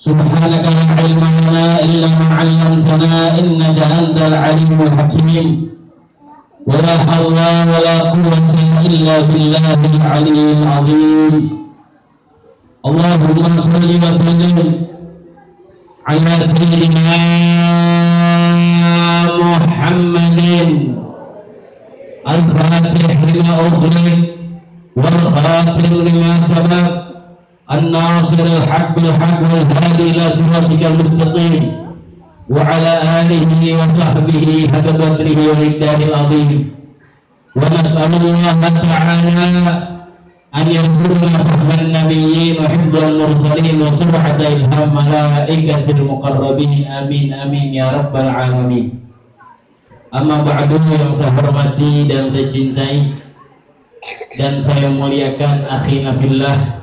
سبحانك لا علم لنا إلا ما علمتنا إنك أنت العليم الحكيم. ولا حول ولا قوة إلا بالله العلي العظيم. اللهم صل وسلم على سيدنا محمد. الفاتح لما أغلق والخاتم لما سبق. الناصر الحق بالحق والهادي إلى صراطك المستقيم وعلى آله وصحبه حق قدره ومقداره العظيم ونسأل الله تعالى أن يرزقنا فهم النبيين وحفظ المرسلين وسرعة إلهام ملائكة المقربين آمين آمين يا رب العالمين Amma ba'du yang saya hormati dan saya cintai dan saya muliakan akhina fillah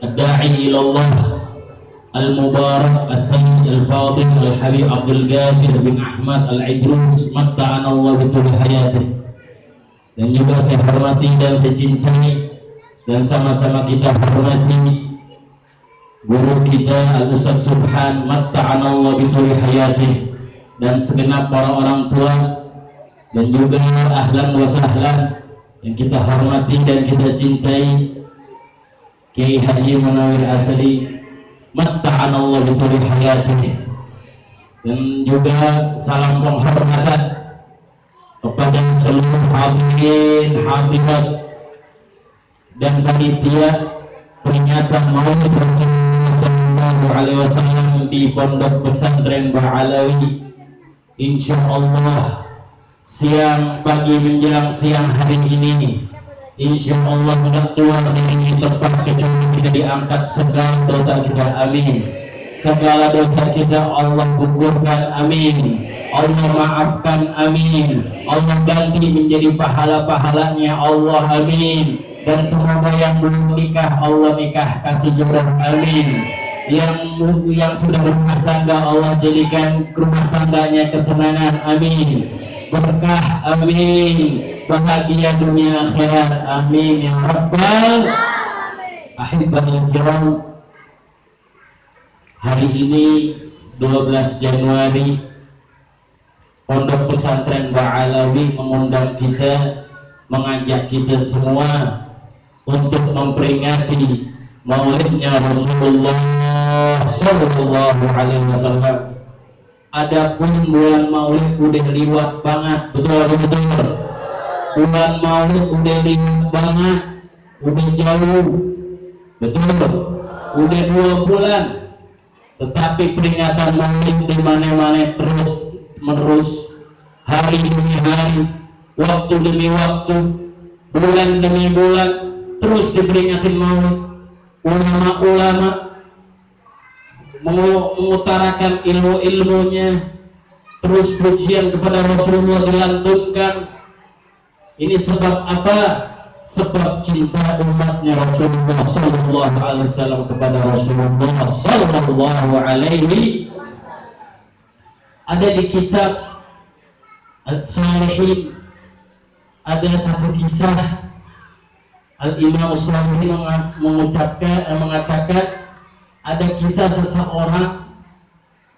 ad-da'i ilallah al-mubarak as-sayyid al-fadil al-habib Abdul Qadir bin Ahmad al-Idrus matta'an Allah betul hayatih dan juga saya hormati dan saya cintai dan sama-sama kita hormati guru kita Al-Ustaz Subhan matta'an Allah betul hayatih dan segenap para orang tua dan juga ahlan wa sahlan yang kita hormati dan kita cintai Kiai Haji Munawir Asli matta'an Allah bituli hayatih dan juga salam penghormatan kepada seluruh hadirin hadirat dan panitia peringatan maulid Rasulullah Sallallahu Alaihi Wasallam di Pondok Pesantren Ba'alawi Insya Allah siang pagi menjelang siang hari ini Insya Allah tidak keluar dari tempat kecuali kita diangkat segala dosa kita. Amin. Segala dosa kita Allah gugurkan. Amin. Allah maafkan. Amin. Allah ganti menjadi pahala-pahalanya. Allah amin. Dan semoga yang belum nikah Allah nikah kasih jodoh. Amin. Yang yang sudah berumah tangga Allah jadikan rumah tangganya kesenangan. Amin berkah amin. Bahagia dunia akhirat amin ya rabbal ahibbahil kiram hari ini 12 Januari Pondok Pesantren Ba'alawi mengundang kita mengajak kita semua untuk memperingati maulidnya Rasulullah Sallallahu Alaihi Wasallam. Adapun bulan Maulid udah liwat banget, betul betul. Bulan Maulid udah liwat banget, udah jauh, betul. Udah dua bulan, tetapi peringatan Maulid di mana-mana terus menerus, hari demi hari, waktu demi waktu, bulan demi bulan, terus diperingatin Maulid. Ulama-ulama mengutarakan ilmu-ilmunya terus pujian kepada Rasulullah dilantunkan. Ini sebab apa? Sebab cinta umatnya Rasulullah Sallallahu Alaihi Wasallam kepada Rasulullah Sallallahu Alaihi ada di kitab Al-Salihin ada satu kisah. Al-Imam Salihin mengucapkan mengatakan ada kisah seseorang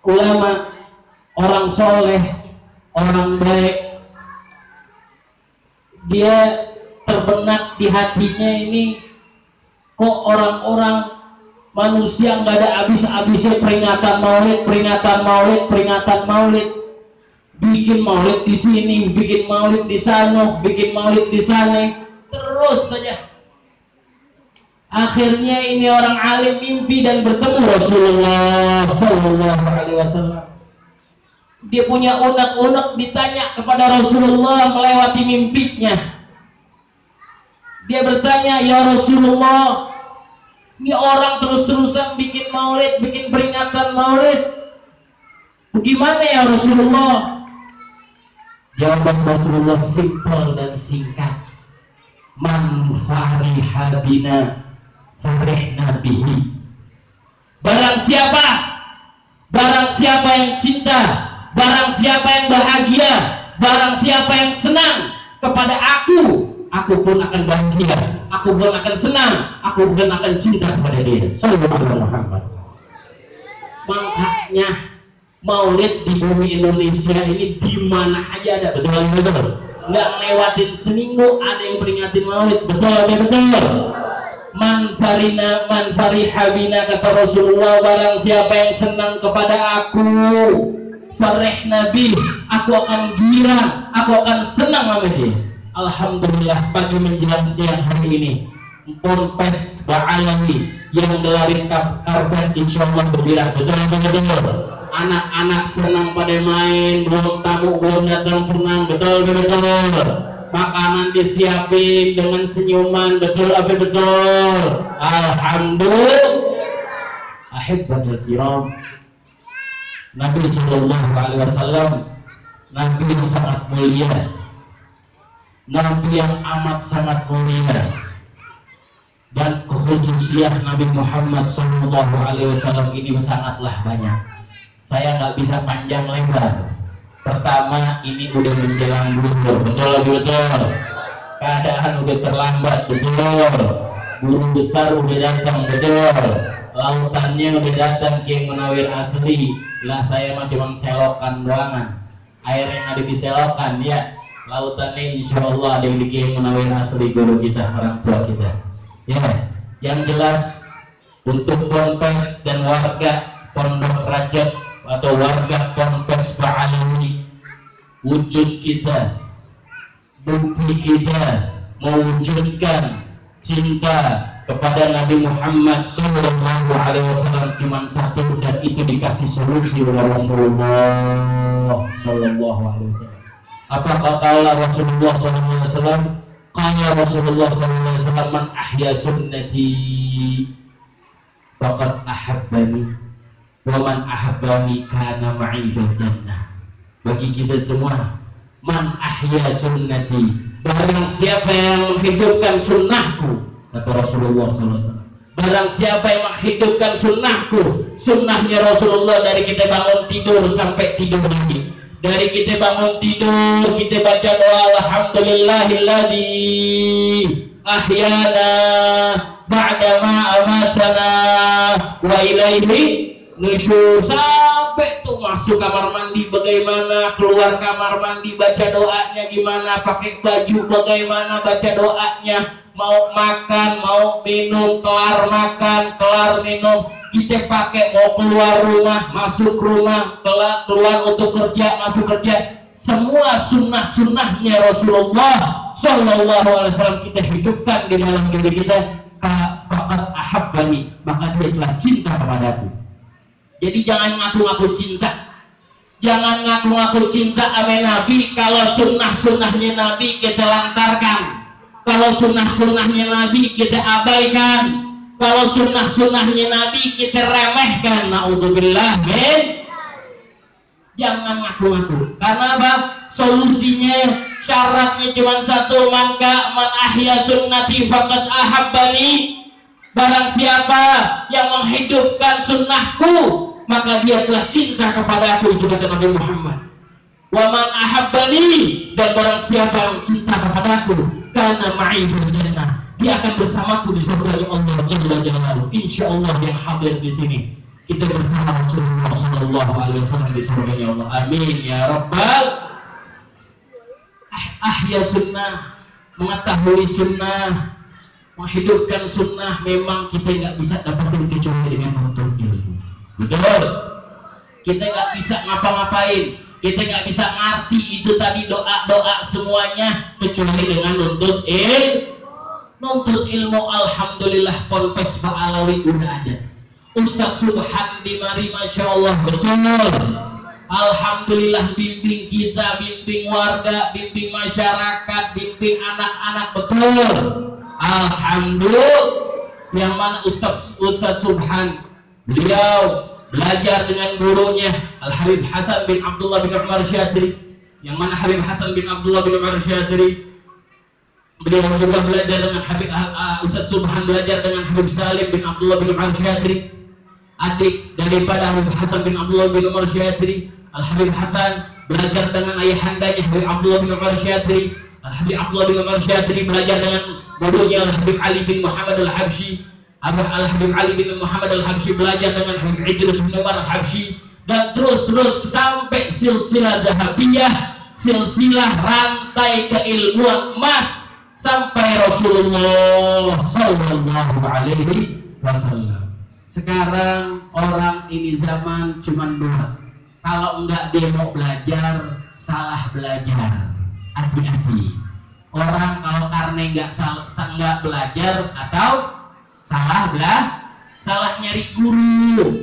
ulama orang soleh orang baik. Dia terbenak di hatinya ini kok orang-orang manusia nggak ada habis-habisnya peringatan maulid peringatan maulid peringatan maulid. Bikin maulid di sini bikin maulid di sana bikin maulid di sana. Terus saja Akhirnya ini orang alim mimpi dan bertemu Rasulullah Sallallahu Alaihi Wasallam. Dia punya unek-unek ditanya kepada Rasulullah melewati mimpinya. Dia bertanya, ya Rasulullah, ini orang terus-terusan bikin maulid, bikin peringatan maulid. Bagaimana ya Rasulullah? Jawaban Rasulullah simpel dan singkat. Man fariha bina farihna bihi. Barang siapa? Barang siapa yang cinta, barang siapa yang bahagia, barang siapa yang senang kepada aku, aku pun akan bahagia, aku pun akan senang, aku pun akan cinta kepada dia. Sallallahu Muhammad. Makanya maulid di bumi Indonesia ini di mana aja ada betul betul. Nggak lewatin seminggu ada yang peringatin maulid betul betul. betul. Man farina man farihabina kata Rasulullah barang siapa yang senang kepada aku farih nabi aku akan gila aku akan senang sama dia. Alhamdulillah pagi menjelang siang hari ini Ponpes Ba'alawi yang gelari karpet insya Allah berbirah betul betul. Anak-anak senang pada main belum tamu belum datang senang. Betul betul makanan disiapin dengan senyuman betul apa betul? Alhamdulillah. Ahibbatul kiram. Nabi Shallallahu Alaihi Wasallam Nabi yang sangat mulia. Nabi yang amat sangat mulia. Dan khususiah Nabi Muhammad Shallallahu Alaihi Wasallam ini sangatlah banyak. Saya nggak bisa panjang lebar. Pertama ini udah menjelang gugur, betul betul. Keadaan udah terlambat, betul. Guru besar udah datang, betul. Lautannya udah datang ke menawir asli. Lah saya mah cuma selokan doangan. Air yang ada di selokan, ya. Lautannya insya Allah ada di menawir asli guru kita, orang tua kita. Ya, yang jelas untuk Ponpes dan warga Pondok Rajab atau warga Ponpes Ba'alawi wujud kita bukti kita mewujudkan cinta kepada Nabi Muhammad Sallallahu Alaihi Wasallam cuma satu dan itu dikasih solusi oleh Rasulullah Sallallahu Alaihi Wasallam. Apa kata Rasulullah Sallallahu Alaihi Wasallam? Qala Rasulullah Sallallahu Alaihi Wasallam man ahya sunnati faqad ahabbani Waman ahabbani kana ma'i jannah. Bagi kita semua, man ahya sunnati. Barang siapa yang menghidupkan sunnahku, kata Rasulullah SAW. Barang siapa yang menghidupkan sunnahku, sunnahnya Rasulullah dari kita bangun tidur sampai tidur lagi. Dari kita bangun tidur, kita baca doa Alhamdulillahilladzi ahyana ba'dama amatana wa ilaihi nusyur sampai tuh masuk kamar mandi bagaimana keluar kamar mandi baca doanya gimana pakai baju bagaimana baca doanya mau makan mau minum kelar makan kelar minum kita pakai mau keluar rumah masuk rumah kelar keluar untuk kerja masuk kerja semua sunnah-sunnahnya Rasulullah Shallallahu Alaihi Wasallam kita hidupkan di dalam diri kita. Fakat ahabbani maka dia telah cinta kepadaku jadi jangan ngaku-ngaku cinta. Jangan ngaku-ngaku cinta sama Nabi kalau sunnah-sunnahnya Nabi kita lantarkan. Kalau sunnah-sunnahnya Nabi kita abaikan. Kalau sunnah-sunnahnya Nabi kita remehkan. Na'udzubillah min. Jangan ngaku-ngaku. Karena apa? Solusinya syaratnya cuma satu maka man ahya sunnati faqad ahabbani Barang siapa yang menghidupkan sunnahku maka dia telah cinta kepada aku itu kata Nabi Muhammad. Wa man ahabbani dan barang siapa yang cinta kepada aku karena ma'i jannah. Dia akan bersamaku di surga Allah Jalla Jalaluhu. Insya Allah yang hadir di sini. Kita bersama Rasulullah Sallallahu Alaihi Wasallam di surga Allah. Amin ya Rabbal ah, ahya sunnah. Mengetahui sunnah. Menghidupkan sunnah. Memang kita nggak bisa dapatin kecuali dengan menuntut ilmu betul. Kita nggak bisa ngapa-ngapain. Kita nggak bisa ngerti itu tadi doa-doa semuanya kecuali dengan nuntut il nuntut ilmu. Alhamdulillah ponpes Pak Alawi udah ada. Ustaz Subhan di mari Masya Allah. Betul. Alhamdulillah bimbing kita, bimbing warga, bimbing masyarakat, bimbing anak-anak. Betul. Alhamdulillah. Yang mana Ustaz Ustaz Subhan? Beliau belajar dengan gurunya Al Habib Hasan bin Abdullah bin Umar Syatri yang mana Habib Hasan bin Abdullah bin Umar Syatri beliau juga belajar dengan Habib uh, Ustaz Subhan belajar dengan Habib Salim bin Abdullah bin Umar Syatri adik daripada Habib Hasan bin Abdullah bin Umar Syatri Al Habib Hasan belajar dengan ayahandanya Habib Abdullah bin Umar Syatri Al Habib Abdullah bin Umar Syatri belajar dengan gurunya Al Habib Ali bin Muhammad Al Habsyi Al Habib Ali bin Muhammad Al Habsyi belajar dengan Habib Idris bin Umar Al Habsyi dan terus terus sampai silsilah dahabiyah silsilah rantai keilmuan emas sampai Rasulullah Sallallahu Alaihi Wasallam. Sekarang orang ini zaman cuma dua. Kalau enggak mau belajar, salah belajar. Hati-hati. Orang kalau karena enggak enggak belajar atau salah belah, salah nyari guru,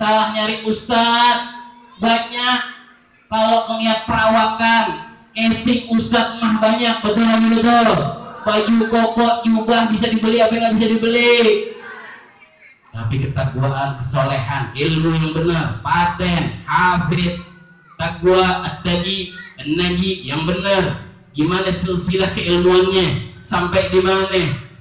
salah nyari ustadz, banyak. Kalau melihat perawakan Esik ustad mah banyak betul lagi betul. Baju koko juga bisa dibeli apa yang bisa dibeli? Tapi ketakwaan kesolehan ilmu yang benar paten hafid. Takwa at-tagi naji yang benar. Gimana silsilah keilmuannya? Sampai di mana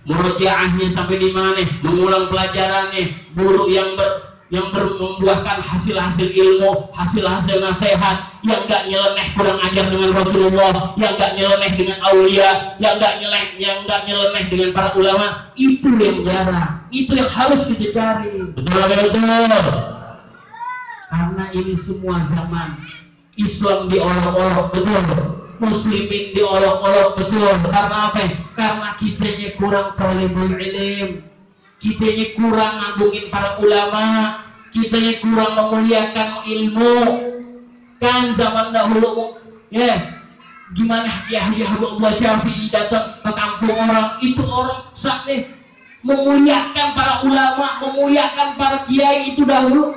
murojaahnya sampai di mana mengulang pelajarannya guru yang ber yang membuahkan hasil-hasil ilmu, hasil-hasil nasihat, yang gak nyeleneh kurang ajar dengan Rasulullah, yang gak nyeleneh dengan aulia, yang gak nyeleneh, yang gak nyeleneh dengan para ulama, itu yang jarang, itu yang harus kita cari. Betul betul. Karena ini semua zaman Islam diolok-olok betul, Muslimin diolok-olok betul. Karena apa? Karena kitanya kurang talibul ilm, kitanya kurang ngagungin para ulama. Kitanya kurang memuliakan ilmu. Kan zaman dahulu ya gimana ya ya Allah Syafi'i datang ke kampung orang itu orang sakit memuliakan para ulama memuliakan para kiai itu dahulu.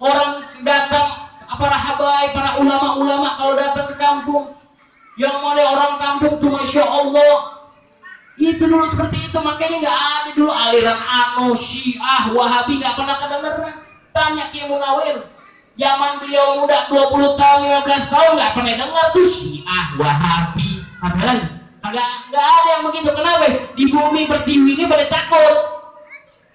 Orang datang para habai para ulama-ulama kalau datang ke kampung yang oleh orang kampung tuh masya Allah. Itu dulu seperti itu makanya nggak ada dulu aliran anu syiah wahabi nggak pernah kedengeran. Tanya Kiai Munawir zaman beliau muda 20 tahun 15 tahun nggak pernah dengar tuh syiah wahabi. Apa lagi nggak nggak ada yang begitu. Kenapa? Di bumi pertiwi ini pada takut.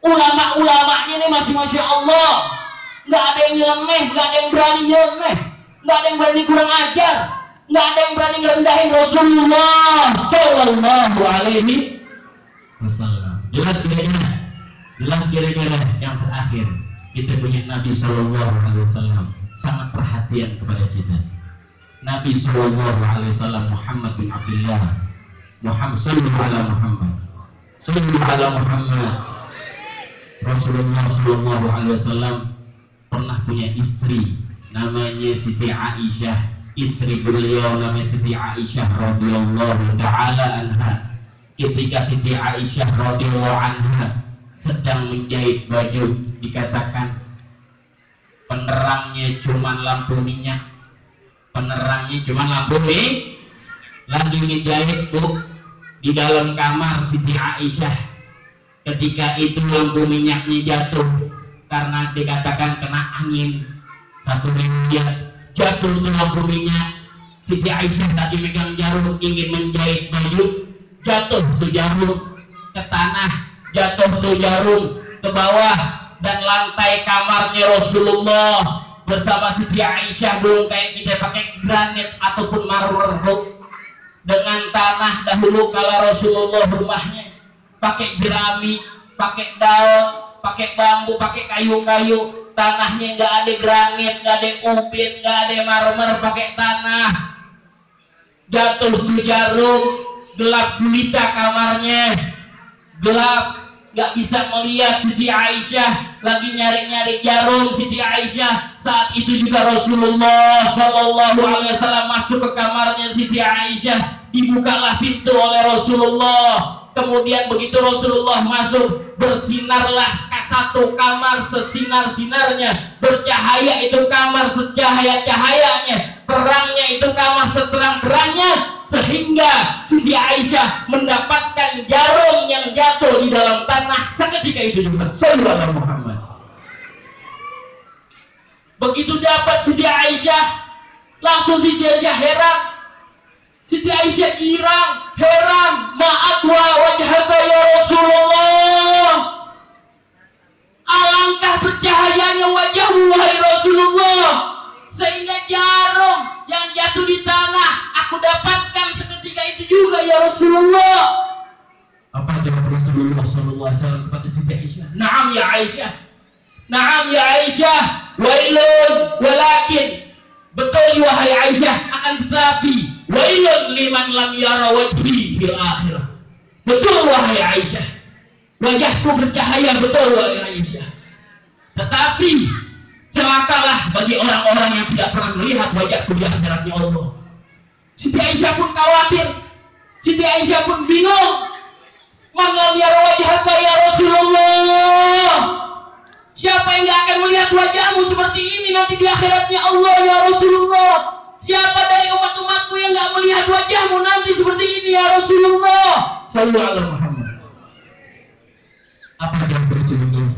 Ulama-ulamanya ini masih masya Allah. Nggak ada yang nyeleneh nggak ada yang berani nyeleneh. Nggak ada yang berani kurang ajar nggak ada yang berani ngerendahin Rasulullah Sallallahu Alaihi Wasallam. Jelas kira-kira, jelas kira-kira yang terakhir kita punya Nabi Sallallahu Alaihi Wasallam. Sangat perhatian kepada kita. Nabi Sallallahu Alaihi Wasallam Muhammad bin Abdullah. Muhammad Sallallahu Alaihi Muhammad. Sallallahu Alaihi Muhammad. Rasulullah Sallallahu Alaihi Wasallam pernah punya istri namanya Siti Aisyah istri beliau namanya Siti Aisyah radhiyallahu taala anha. Ketika Siti Aisyah radhiyallahu anha sedang menjahit baju dikatakan penerangnya cuma lampu minyak. Penerangnya cuma lampu minyak lagi menjahit bu di dalam kamar Siti Aisyah. Ketika itu lampu minyaknya jatuh karena dikatakan kena angin. Satu riwayat jatuh ke lampu minyak Siti Aisyah tadi megang jarum ingin menjahit baju. Jatuh tuh jarum ke tanah. Jatuh tuh jarum ke bawah. Dan lantai kamarnya Rasulullah. Bersama Siti Aisyah belum kayak kita pakai granit ataupun marmer dengan tanah dahulu kala Rasulullah rumahnya. Pakai jerami pakai daun pakai bambu pakai kayu-kayu tanahnya nggak ada granit nggak ada ubin nggak ada marmer pakai tanah. Jatuh di jarum gelap gulita kamarnya. Gelap nggak bisa melihat Siti Aisyah. Lagi nyari-nyari jarum Siti Aisyah. Saat itu juga Rasulullah Shallallahu Alaihi Wasallam masuk ke kamarnya Siti Aisyah. Dibukalah pintu oleh Rasulullah. Kemudian begitu Rasulullah masuk bersinarlah satu kamar sesinar-sinarnya. Bercahaya itu kamar secahaya-cahayanya. Terangnya itu kamar seterang-terangnya. Sehingga Siti Aisyah mendapatkan jarum yang jatuh di dalam tanah seketika itu juga. Sallallahu Muhammad. Begitu dapat Siti Aisyah langsung Siti Aisyah heran. Siti Aisyah girang heran. Ma'atwa wajhaka ya Rasulullah alangkah bercahayanya wajahmu wahai Rasulullah. Sehingga jarum yang jatuh di tanah aku dapatkan seketika itu juga ya Rasulullah. Apa jawab Rasulullah Sallallahu Alaihi Wasallam kepada Siti Aisyah? Naam ya Aisyah. Naam ya Aisyah. Wailun walakin. Betul wahai Aisyah akan tetapi Wailun liman lam yara wajhi fil akhirah. Betul wahai Aisyah Wajahku bercahaya betul wahai Aisyah Tetapi celakalah bagi orang-orang yang tidak pernah melihat wajahku di akhiratnya Allah Siti Aisyah pun khawatir Siti Aisyah pun bingung Man lam yara wajhaka ya Rasulullah Siapa yang gak akan melihat wajahmu seperti ini nanti di akhiratnya Allah ya Rasulullah? Siapa dari umat-umatku yang gak melihat wajahmu nanti seperti ini ya Rasulullah? Sallu ala Muhammad. Apa yang Rasulullah?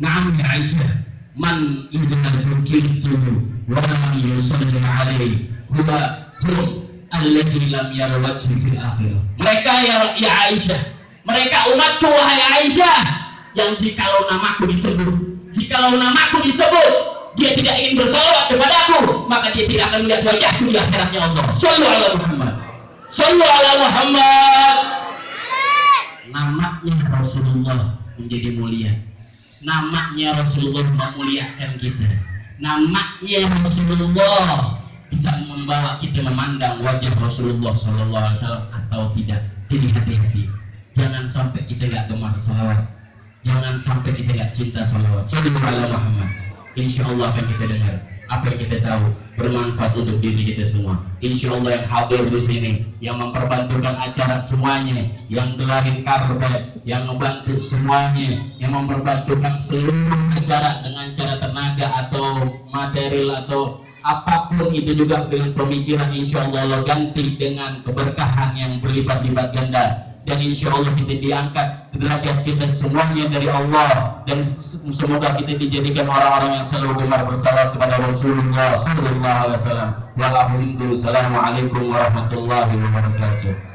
Naam ya Aisyah. Man idha dzukirtu wa lam yusalli alaihi huwa hum alladhi lam yara wajhi fil akhirah. Mereka ya, ya Aisyah, mereka umatku wahai Aisyah yang jikalau namaku disebut jikalau namaku disebut dia tidak ingin bersolawat kepadaku maka dia tidak akan melihat wajahku di akhiratnya Allah sallu ala Muhammad sallu ala Muhammad namanya Rasulullah menjadi mulia. Namanya Rasulullah memuliakan kita. Namanya Rasulullah bisa membawa kita memandang wajah Rasulullah Sallallahu Alaihi Wasallam atau tidak. Jadi hati-hati. Jangan sampai kita nggak gemar salawat Jangan sampai kita tidak cinta salawat. Sallallahu alaihi Muhammad. Insya Allah akan kita dengar apa kita tahu bermanfaat untuk diri kita semua. Insya Allah yang hadir di sini, yang memperbantukan acara semuanya, yang gelarin karpet, yang membantu semuanya, yang memperbantukan seluruh acara dengan cara tenaga atau material atau apa pun itu juga dengan pemikiran insya Allah ganti dengan keberkahan yang berlipat-lipat ganda dan insya Allah kita diangkat derajat kita semuanya dari Allah dan semoga kita dijadikan orang-orang yang selalu gemar bersalat kepada Rasulullah Sallallahu Alaihi Wasallam. Wassalamualaikum warahmatullahi wabarakatuh.